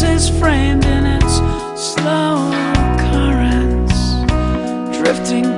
is framed in its slow currents, drifting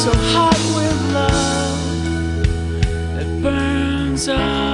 so hot with love that burns out.